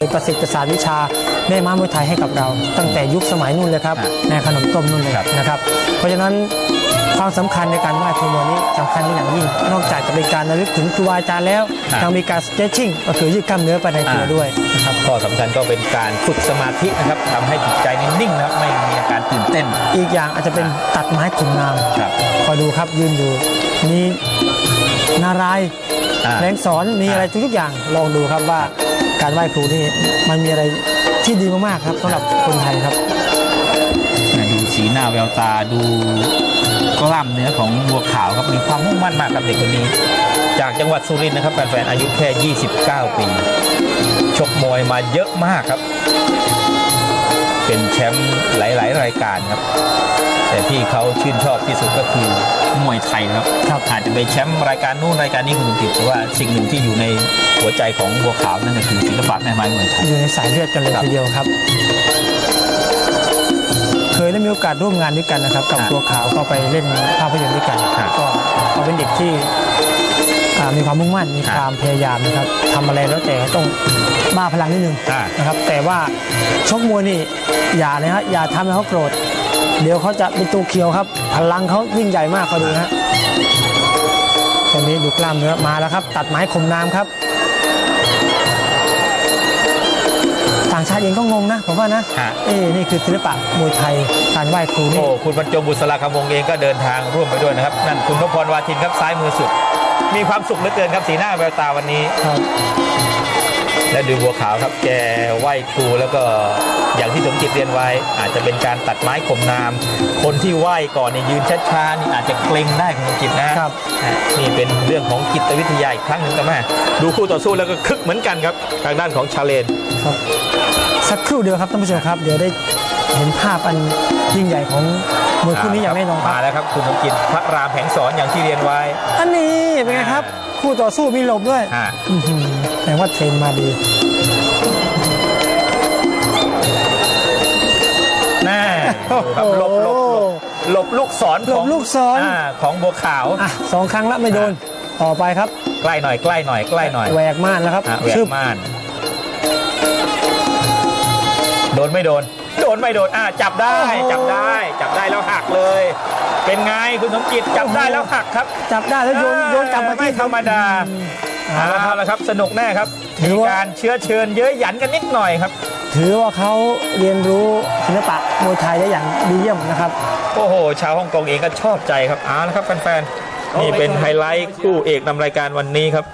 ประสิทธิ์ประสานวิชาแม่ม้ามวยไทยให้กับเรา ตั้งแต่ยุคสมัยนู่นเลยครับครับในขนมต้มนู่นเลยครับนะครับเพราะฉะนั้นความสำคัญในการไหว้ครูมวยนี้สำคัญเป็นอย่างยิ่ง นอกจากจะเป็นการระลึกถึงครูบาอาจารย์แล้วครับยังมีการ stretching ก็คือยืดกล้ามเนื้อไปในตัวอ่าด้วยนะครับข้อสำคัญก็เป็นการฝึกสมาธินะครับทำให้จิตใจนี่นิ่งนะครับไม่มีอาการตื่นเต้น อีกอย่างอาจจะเป็นตัดไม้ขุนงามครับคอยดูครับยืนดูมีนารายณ์อ่าแรงสอนมีอ่าอะไรทุกๆอย่างลองดูครับว่า การไหว้ครูนี่มันมีอะไรที่ดีมากๆครับสำหรับคนไทยครับดูสีหน้าแววตาดูกล้ามเนื้อของบัวขาวครับมีความมุ่งมั่นมากกับเด็กคนนี้ จากจังหวัดสุรินทร์นะครับแฟนๆอายุแค่ 29 ปี ชกมวยมาเยอะมากครับ เป็นแชมป์หลาย ๆ รายการครับ แต่ที่เขาชื่นชอบที่สุดก็คือมวยไทยครับครับอาจจะไปแชมป์รายการนู้นรายการนี้คุณสมจิตแต่ว่าสิ่งหนึ่งที่อยู่ในหัวใจของบัวขาวนั่นก็คือศิลปะแม่ไม้มวยไทยอยู่ในสายเลือดกันเลยครับทีเดียวครับ เคยได้มีโอกาสร่วมงานด้วยกันนะครับ กับครับตัวขาวก็ไปเล่นภาพยนตร์ด้วยกันครับก็เขาเป็นเด็กที่อ่ามีความมุ่งมั่นมีครับความพยายามนะครับทำอะไรแล้วแต่ต้องบ้าพลังนิดนึงอ่านะครับ แต่ว่าชกมวยนี่อย่าเลยฮะอย่าทำให้เขาโกรธ เดี๋ยวเขาจะเป็นตัวเขียวครับ พลังเขายิ่งใหญ่มากเขาดูนะฮะตรงนี้ดูกล้ามเนื้อมาแล้วครับ ตัดไม้คมน้ำครับ ต่างชาติเองก็งงนะผมว่านะ ฮะ เอ้นี่คือศิลปะมวยไทยการไหว้ครูนี่ โอ้คุณบรรจงบุษราคำวงศ์เองก็เดินทางร่วมไปด้วยนะครับ นั่นคุณนพพรวาทินครับซ้ายมือสุด มีความสุขเหลือเกินครับสีหน้าแววตาวันนี้ ครับ และดูบัวขาวครับแกไหว้ครูแล้วก็อย่างที่สมจิตเรียนไว้ อาจจะเป็นการตัดไม้ข่มนาม คนที่ไหว้ก่อนเนี่ยยืนช้าๆนี่อาจจะเกรงได้คุณสมจิตนะครับอะนี่เป็นเรื่องของจิตวิทยาอีกครั้งหนึ่งครับแม่ดูคู่ต่อสู้แล้วก็คึกเหมือนกันครับทางด้านของชาเลนครับสักครู่เดียวครับท่านผู้ชมครับเดี๋ยวได้เห็นภาพอันยิ่งใหญ่ของมวยคู่นี้อย่างแน่นอนครับมาแล้วครับคุณสมจิตพระรามแผงสอนอย่างที่เรียนไว้ อันนี้เป็นไงครับ คู่ต่อสู้มีหลบด้วยอ่าอื้อหือแปลว่าเทรนมาดี แน่ครับหลบหลบหลบหลบลูกศรหลของบลูกศราของบัวขาวอะสองครั้งแล้วไม่โดน ต่อไปครับใกล้หน่อยใกล้หน่อยใกล้หน่อยแหวกม่านแล้วครับอะแหวชึกบม่าน โดนไม่โดนโดนไม่โดนอะจับได้ จับได้ จับได้แล้วหักเลย เป็นไงคุณสมจิตจับได้แล้วหักครับจับได้แล้วโยนโยนกลับมาไม่ที่ธรรมดาเอาละครับเอาละครับสนุกแน่ครับถืมีอว่าการเชื้อเชิญเย้ยหยันกันนิดหน่อยครับ ถือว่าเขาเรียนรู้ศิลปะมวยไทยได้อย่างดีเยี่ยมนะครับ โอ้โห ชาวฮ่องกงเองก็ชอบใจครับเอาละครับแฟนๆนี่เป็นไฮไลท์คู่เอกนำรายการวันนี้ครับ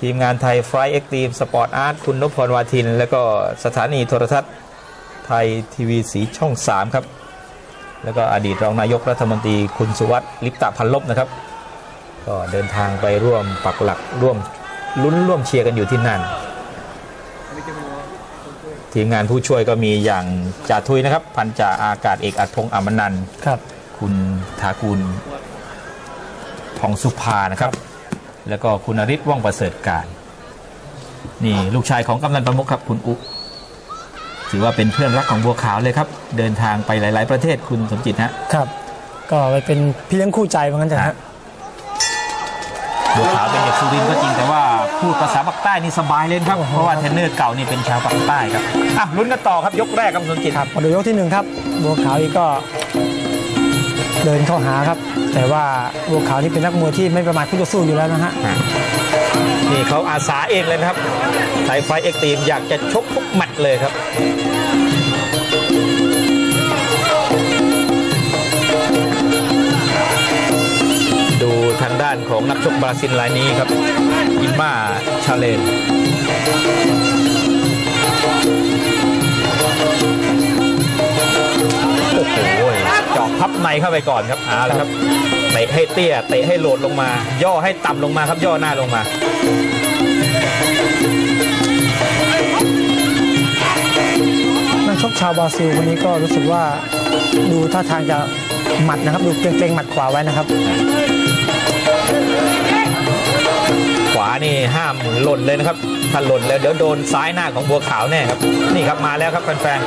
ทีมงาน Thai Fight Extreme สปอร์ตอาร์ตคุณนพพรวาทิน แล้วก็สถานีโทรทัศน์ ไทยทีวีสีช่อง 3 ครับ แล้วก็อดีตรองนายกรัฐมนตรีคุณสุวัสดิ์ลิปตะพันลบนะครับ ก็เดินทางไปร่วมปักหลักร่วมลุ้นร่วมเชียร์กันอยู่ที่นั่น ทีมงานผู้ช่วยก็มีอย่างจ่าทุยนะครับ พันจ่าอากาศเอกอัธพงศ์อมนันต์ครับ คุณทากุลทองสุภานะครับ แล้วก็คุณอริศว่องประเสริฐการ นี่ลูกชายของกำนันประมุขครับคุณอุ ถือว่าเป็นเพื่อนรักของบัวขาวเลยครับ เดินทางไปหลาย ๆ ประเทศคุณสมจิตฮะครับ ก็ไปเป็นพี่เลี้ยงคู่ใจเหมือนกันจ้ะครัฮะบบัวขาวเป็นเด็กสุรินทร์ก็จริงแต่ว่าพูดภาษาปักษ์ใต้นี่สบายเลยครับ เพราะว่าเทรนเนอร์เก่านี่เป็นชาวปักษ์ใต้ครับอะลุ้นกันต่อครับยกแรกครับคุณสมจิตครับมาดูยกที่หนึ่งครับบัวขาวอีกก็ เดินเข้าหาครับ แต่ว่าบัวขาวนี่เป็นนักมวยที่ไม่ประมาทคู่ต่อสู้อยู่แล้วนะฮะนี่เขาอาสาเองเลยนะครับ Thai Fight Extreme อยากจะชกทุกแมตช์เลยครับดูทางด้านของนักชกบราซิลรายนี้ครับ อินมาชาเลน โอ้โหเจอกพับในเข้าไปก่อนครับเอาละครับเตะให้เตี้ยเตะให้โหลดลงมา ย่อให้ต่ำลงมาครับย่อหน้าลงมานักชกชาวบราซิลวันนี้ก็รู้สึกว่าดูท่าทางจะหมัดนะครับ ดูเกรงๆหมัดขวาไว้นะครับ ขวานี่ห้ามหล่นเลยนะครับถ้าหล่นแล้วเดี๋ยวโดนซ้ายหน้าของบัวขาวแน่ครับ นี่ครับมาแล้วครับแฟน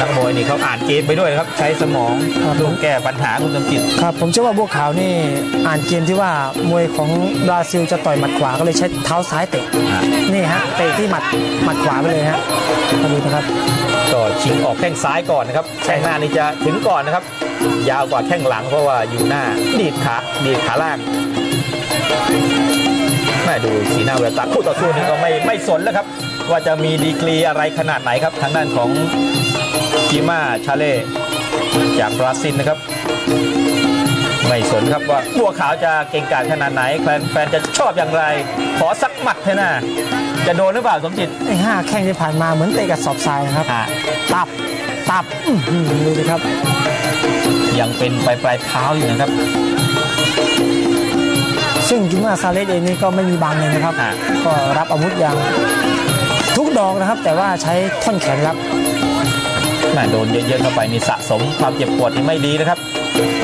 นักมวยนี่เขาอ่านเกมไปด้วยนะครับใช้สมองครับลงแก้ปัญหาคุณสมจิตครับ ผมเชื่อว่าบัวขาวนี่อ่านเกมที่ว่ามวยของบราซิลจะต่อยหมัดขวาก็เลยใช้เท้าซ้ายเตะอะนี่ฮะเตะที่หมัดหมัดขวาไปเลยฮะมาดูนะครับก็ชิงออกแข้งซ้ายก่อนนะครับแข้งหน้านี่จะถึงก่อนนะครับ ยาวกว่าแข้งหลังเพราะว่าอยู่หน้าดีดขาดีดขาล่างแม่ดูสีหน้าแววตาคู่ต่อสู้นี่ก็ไม่ไม่สนแล้วครับ ว่าจะมีดีกรีอะไรขนาดไหนครับทางด้านของ จิมาชาเล่จากบราซิลนะครับ ไม่สนครับว่าบัวขาวจะเก่งกาจขนาดไหนแฟนแฟนจะชอบอย่างไร ขอสักหมัดเถอะนะจะโดนหรือเปล่าสมจิตไอ้ห้าแข้งที่ผ่านมาเหมือนเตะกับสอบทรายนะครับอะตับตับอื้อหือดูดิครับ ยังเป็นปลายปลายเท้าอยู่นะครับ ซึ่งจุมาซาเลสเองนี่ก็ไม่มีบังเลยนะครับอะก็รับอาวุธอย่างทุกดอกนะครับ แต่ว่าใช้ท่อนแขนรับแม่โดนเยอะๆเข้าไปนี่สะสมความเจ็บปวดนี่ไม่ดีนะครับ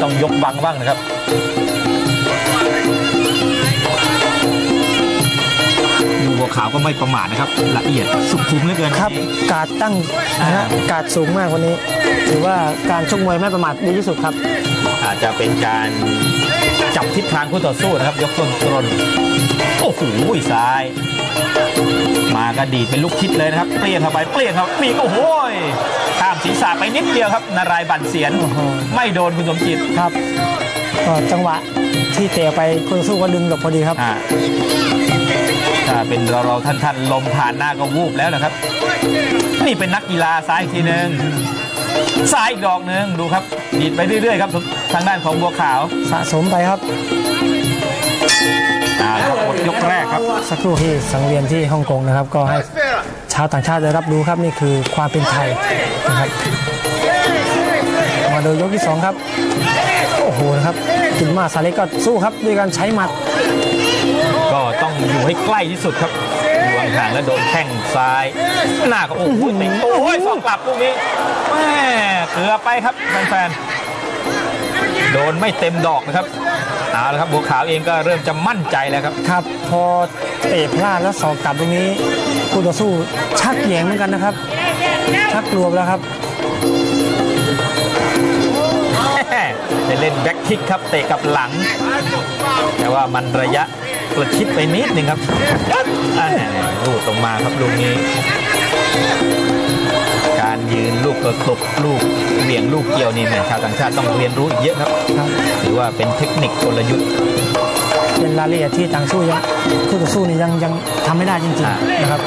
ต้องยกบังบ้างนะครับดูบัวขาวก็ไม่ประมาทนะครับ ละเอียดสุขุมเหลือเกินครับ การตั้งนะฮะการสูงมากวันนี้ ถือว่าการชกมวยไม่ประมาทดีที่สุดครับ อาจจะเป็นการจับทิศทางคู่ต่อสู้นะครับ ยกต้นตรน โอ้โหซ้าย มาก็ดีดเป็นลูกคิดเลยนะครับ เปลี่ยนเข้าไปเปลี่ยนเข้าปีกโอ้โหยข้ามศีรษะไปนิดเดียวครับ นารายณ์บันเสียนโอ้โหไม่โดนคุณสมจิตครับก็จังหวะที่เตะไปคนสู้ก็ดึงหลบพอดีครับอ่าถ้าเป็นเราเราท่านท่านๆลมผ่านหน้าก็วูบแล้วนะครับ นี่เป็นนักกีฬาซ้ายอีกทีหนึ่งซ้ายอีกดอกหนึ่งดูครับ ดีดไปเรื่อยๆครับทางด้านของบัวขาวสะสมไปครับ อ่าครับหมดยกแรกครับ สักครู่ที่สังเวียนที่ฮ่องกงนะครับ ก็ให้ชาวต่างชาติได้รับรู้ครับนี่คือความเป็นไทยนะครับมาดูยกที่สองครับโอ้โหนะครับจินมาซาเลสก็สู้ครับด้วยการใช้หมัด ก็ต้องอยู่ให้ใกล้ที่สุดครับอยู่ห่างๆแล้วโดนแข้งซ้าย หน้าก็โอ้โหติดโอ้ยสอกกลับลูกนี้แม่เกือบไปครับแฟนๆโดนไม่เต็มดอกนะครับ เอาละครับบัวขาวเองก็เริ่มจะมั่นใจแล้วครับ ครับพอเตะพลาดแล้วสอกกลับตรงนี้คู่ต่อสู้ชักแยงเหมือนกันนะครับ ชักกลัวไปแล้วครับได้เล่นแบ็คคิกครับเตะกับหลัง แต่ว่ามันระยะกระชิดไปนิดหนึ่งครับอ่ารูดลงมาครับลูกนี้ การยืนลูกกระตบลูกเหวี่ยงลูกเกี่ยวนี่แหม่ชาวต่างชาติต้องเรียนรู้อีกเยอะครับครับถือว่าเป็นเทคนิคกลยุทธ์ เป็นรายละเอียดที่ต่างสู้ยังคู่ต่อสู้นี่ยังยังทำไม่ได้จริงอ่า ๆนะครับ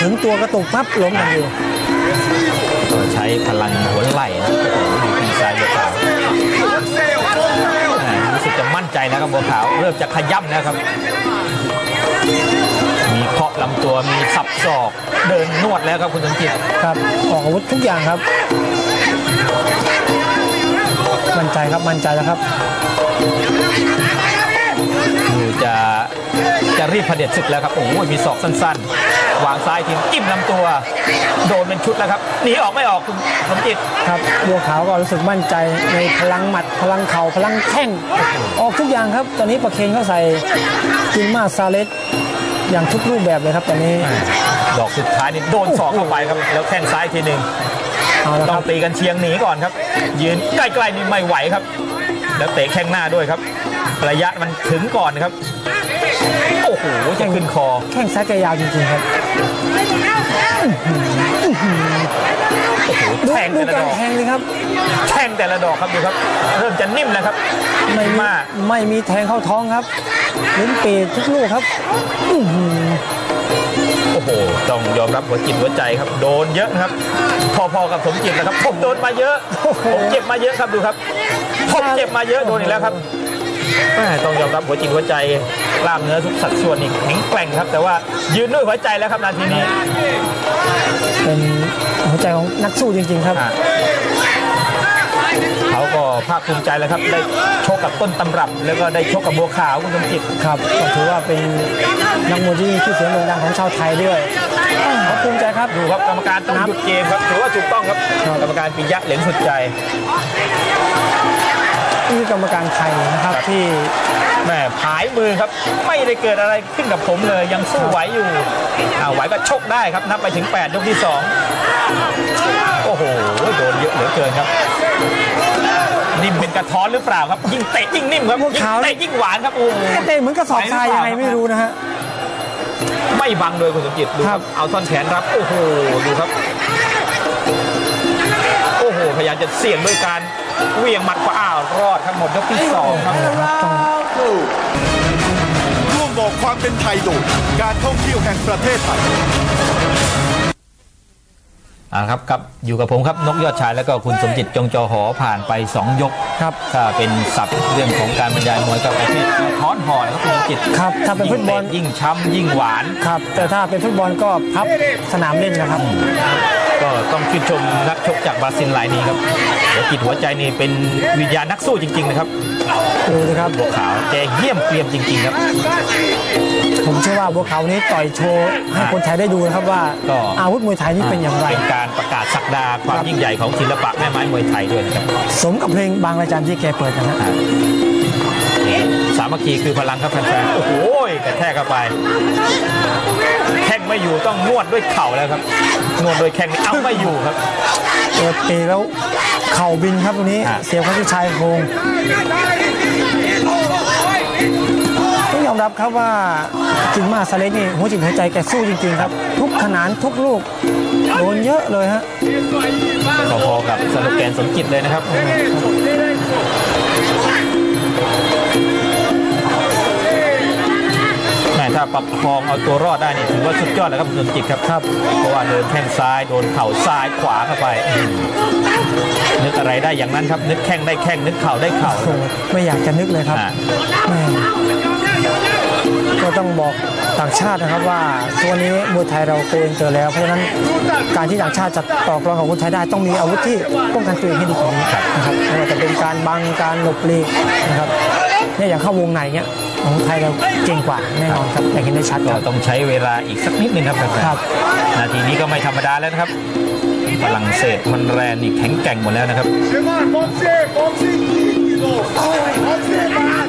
ถึงตัวกระตุกปั๊บล้มทันทีก็ใช้พลังหัวไหล่นะโอ้โหดูทีซ้ายบัวขาวอ่ารู้สึกจะมั่นใจแล้วครับบัวขาว เริ่มจะขย้ำแล้วครับมีเคาะ ลำตัวมีสับศอก เดินนวดแล้วครับคุณสมจิตครับออกอาวุธทุกอย่างครับ มั่นใจครับมั่นใจแล้วครับดูจะจะรีบเผด็จศึกแล้วครับโอ้โหมีศอกสั้นๆ วางซ้ายทิ้งจิ้มลำตัว โดนเป็นชุดแล้วครับหนีออกไม่ออกคุณสมจิตครับบัวขาวก็รู้สึกมั่นใจในพลังหมัด พลังเข่าพลังแข้งออกทุกอย่างครับ ตอนนี้ประเคนเขาใส่จินมาซาเลส อย่างทุกรูปแบบเลยครับตอนนี้ดอกสุดท้ายนี่โดนศอกเข้าไปครับ แล้วแข้งซ้ายทีหนึ่งเอาละต้คอรังบตีกันเชียงหนีก่อนครับ ยืนใกล้ๆนี่ไม่ไหวครับ แล้วเตะแข้งหน้าด้วยครับ ระยะมันถึงก่อนครับ โอ้โหจะขึ้นคอ แข้งซ้ายแกยาวจริงๆครับโอ้โหดูแทงดูแต่ละกาดรอกแทงเลยครับ แทงแต่ละดอกครับดูครับ เริ่มจะนิ่มแล้วครับไม่นิ่มมีมากไม่มีแทงเข้าท้องครับลิ้นปีดทุกลูกครับอื้อหือโอ้โหต้องยอมรับหัวจิตหัวใจครับ โดนเยอะนะครับ พอๆกับสมจิตนะครับ ผมโดนมาเยอะผมเจ็บมาเยอะครับดูครับผมเจ็บมาเยอะโดนอีกแล้วครับแม่ต้องยอมรับหัวจิตหัวใจกล้ามเนื้อทุกสัดส่วนนี่แข็งแกร่งครับ แต่ว่ายืนด้วยหัวใจแล้วครับนาทีนี้เป็นหัว ใจของนักสู้จริง ๆ ครับอะเขาก็ภาคภูมิใจแล้วครับ ได้โชคกับต้นตำรับ แล้วก็ได้โชคกับบัวขาวคุณสมจิตครับก็ถือว่าเป็นนักมวยที่มีชื่อเสียงโด่งดังของชาวไทยด้วยขอบภูมิใจครับดูครับกรรมการต้องหยุดเกมครับถือว่าถูกต้องครับครับกรรมการปิยะเหรียญสุดใจนี่คือกรรมการไทยนะครับที่ แม่ผายมือครับ ไม่ได้เกิดอะไรขึ้นกับผมเลย ยังสู้ไหวอยู่อ่าไหวก็ชกได้ครับนับไปถึง 8 ยกที่ 2 โอ้โห โดนเยอะเหลือเกินครับนิ่มเป็นกระท้อนหรือเปล่าครับ ยิ่งเตะยิ่งนิ่มครับพวกยิ่งเขาเตะยิ่งหวานครับโอ้โหเตะเหมือนกระสอบทรายยังไงไม่รู้นะฮะไม่บังโดยคุณสมจิตดูคครัรับบเอาท่อนแขนรับโอ้โหดูครับโอ้โหพยายามจะเสี่ยงด้วยการเหวี่ยงหมัดขวาอ้าวรอดครับหมดยกที่สองครับ ร่วมบอกความเป็นไทยโดยการท่องเที่ยวแห่งประเทศไทย อ่าครับครับอยู่กับผมครับนกยอดชายแล้วก็คุณสมจิตจงจอหอผ่านไป 2 ยกครับถ้าเป็นศัพท์เรื่องของการบรรยายมวยกับประเภทท้อนห่อนะครับคุณสมจิตครับถ้าเป็นฟุตบอลยิ่งเตะยิ่งช้ำยิ่งหวานครับ แต่ถ้าเป็นฟุตบอลก็พับสนามเล่นนะครับ ก็ต้องชื่นชมนักชกจากบราซิลรายนี้ครับหัวจิตหัวใจนี่เป็นวิญญาณนักสู้จริง ๆ นะครับดูนะครับบัวขาวแกเยี่ยมเกรียมจริง ๆ ครับ ผมเชื่อว่าบัวขาวนี้ต่อยโชว์ให้คนไทยได้ดูนะครับว่าก็อาวุธมวยไทยนี่เป็นอย่างไรเป็นการประกาศศักดาความยิ่งใหญ่ของศิลปะแม่ไม้มวยไทยด้วยนะครับสมกับเพลงบางระจันที่แกเปิดนะฮะสามัคคีคือพลังครับแฟนๆโอ้โหกระแทกเข้าไป แข้งไม่อยู่ต้องนวดด้วยเข่าแล้วครับนวดด้วยแข้งนี่เอาไม่อยู่ครับเปิดเตะแล้วเข่าบินครับตรงนี้อะเสียบเข้าที่ชายโครง รับครับว่าจินมาซาเลสนี่หัวจิตหัวใจแกสู้จริงๆครับ ทุกขนานทุกลูกโดนเยอะเลยฮะพอๆกับสโลแกนสมจิตเลยนะครับแม่ถ้าประคองเอาตัวรอดได้นี่ถือว่าสุดยอดแล้วครับคุณสมจิตครับครับ เพราะว่าโดนแข้งซ้ายโดนเข่าซ้ายขวาเข้าไปอืมนึกอะไรได้อย่างนั้นครับ นึกแข้งได้แข้งนึกเข่าได้เข่า โอ้โหไม่อยากจะนึกเลยครับอ่า แม่ ก็ต้องบอกต่างชาตินะครับว่าตัวนี้มวยไทยเราโกอินเตอร์แล้ว เพราะฉะนั้นการที่ต่างชาติจะต่อกรองกับอาวุธไทยได้ต้องมีอาวุธที่ป้องกันตัวเองให้ดีกว่านี้นะครับไม่ว่าจะเป็นการบังการหลบหลีกนะครับเนี่ยอย่างเข้าวงในเนี้ยของไทยเราเก่งกว่าแน่นอนครับอย่างเห็นได้ชัดก็ครับต้องใช้เวลาอีกสักนิดนึงครับแฟนๆครับนาทีนี้ก็ไม่ธรรมดาแล้วนะครับ ฝรั่งเศสฮอนแลนด์นี่แข็งแกร่งหมดแล้วนะครับ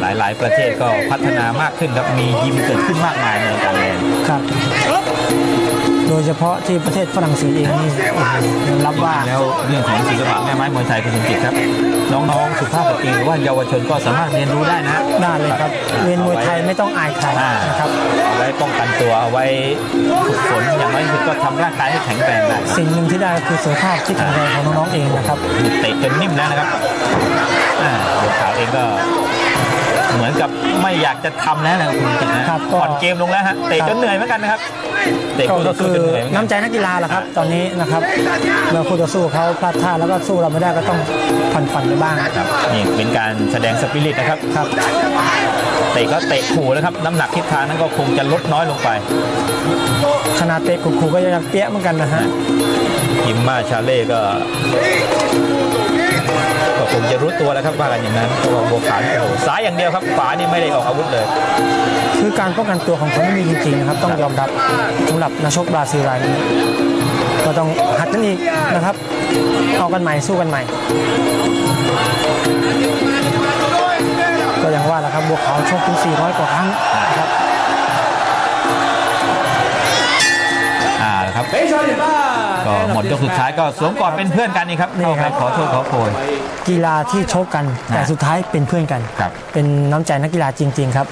หลายๆ ประเทศก็พัฒนามากขึ้นครับ มียิมเกิดขึ้นมากมายในการแลนครับ โดยเฉพาะที่ประเทศฝรั่งเศสเองนี่โอ้โหยอมรับว่าแล้วเรื่องของศิลปะแม่ไม้มวยไทยคุณสมจิตครับน้องๆสุภาพสตรีหรือว่าเยาวชนก็สามารถเรียนรู้ได้นะได้เลยครับเรียนมวยไทยไม่ต้องอายใครอ่านะครับเอาไว้ป้องกันตัวเอาไว้ฝึกฝนอย่างน้อยที่สุดก็ทำร่างกายให้แข็งแรงได้สิ่งหนึ่งที่ได้ก็คือสุขภาพที่แข็งแรงของน้องๆเองนะครับเตะจนนิ่มแล้วนะครับอ่าบัวขาวเองก็ เหมือนกับไม่อยากจะทำแล้วนะครับคุณจิตนะครับก็ผ่อนเกมลงแล้วฮะเตะจนเหนื่อยเหมือนกันนะครับเตะคู่ต่ก็อสู้คือจนเหนื่อยเหมือนกันน้ำใจนักกีฬาแหละครับ ตอนนี้นะครับเมื่อคู่ต่อสู้เขาพลาดท่าแล้วก็สู้เราไม่ได้ก็ต้องผ่อนผ่อนไปบ้างครับ นี่เป็นการแสดงสปิริตนะครับ ครับ เตะก็เตะขู่แล้วครับ น้ำหนักทิศทางนั้นก็คงจะลดน้อยลงไป ขนาดเตะขู่ๆก็ยังเปี้ยเหมือนกันนะฮะ ยิมมาชาเล่ก็ ก็คงจะรู้ตัวแล้วครับว่ากันอย่างนั้นเพราะว่าบัวขาวนี่โอ้โหซ้ายอย่างเดียวครับขวานี่ไม่ได้ออกอาวุธเลย คือการป้องกันตัวของเขาไม่มีจริงๆนะครับ ต้องยอมรับสำหรับนักชกบราซิลรายนี้ก็ต้องหัดกันอีกนะครับ เอากันใหม่สู้กันใหม่ ก็อย่างว่าแหละครับบัวขาวชกถึง400 กว่าครั้งนะครับอ่าครับ ก็หมดยกสุดท้ายก็สวมกอดเป็นเพื่อนกันนี่ครับนี่เข้าคไปรับขอโทษขอโพย กีฬาที่ชกกัน แต่สุดท้ายเป็นเพื่อนกันครับเป็นน้ำใจนักกีฬาจริง ๆ ครับ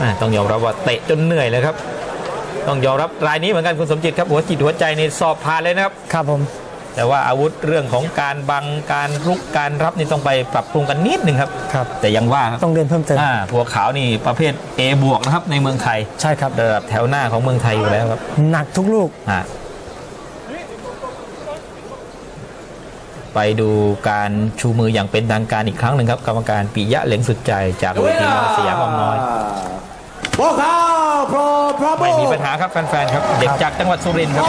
อ่าต้องยอมรับว่าเตะจนเหนื่อยเลยครับ ต้องยอมรับรายนี้เหมือนกันคุณสมจิตครับหัวจิตหัวใจนี่สอบผ่านเลยนะครับ ครับผม แต่ว่าอาวุธเรื่องของการบังการรุกการรับนี่ต้องไปปรับปรุงกันนิดหนึ่งครับครับ แต่ยังว่าครับต้องเรียนเพิ่มเติมอ่าบัวขาวนี่ประเภท A บวกนะครับในเมืองไทย ใช่ครับระดับแถวหน้าของเมืองไทยอยู่แล้วครับ หนักทุกลูก อ่า ไปดูการชูมืออย่างเป็นทางการอีกครั้งหนึ่งครับ กรรมการปิยะเหลงสุดใจจากเวทีมอสยามอมน้อยพวกเขาโปรพระโบไม่มีปัญหาครับแฟนๆครับ เด็กจากจังหวัดสุรินทร์ครับ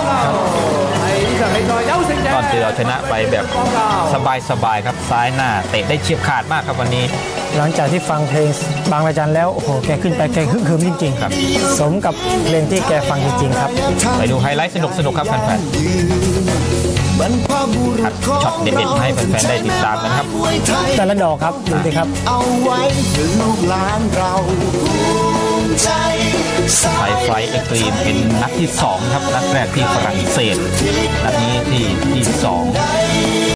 ตอนเจอเอาชนะไปแบบสบายๆครับซ้ายหน้าเตะได้เฉียบขาดมากครับวันนี้ หลังจากที่ฟังเพลงบางระจันแล้วโอ้โหแกขึ้นไปแกฮึกเหิมจริงๆครับ สมกับเพลงที่แกฟังจริงๆครับ ไปดูไฮไลท์สนุกๆครับแฟนบ รรพบุรุษของช็อตเด็ดๆให้แฟนๆได้ติดตามกันครับมวยไทยแต่ละดอกครับดูสิครับ เอาไว้เพื่อลูกหลานเรา Thai Fight Extreme เป็นนัดที่ 2 ครับ นัดแรกที่ฝรั่งเศส นัดนี้ที่ที่ 2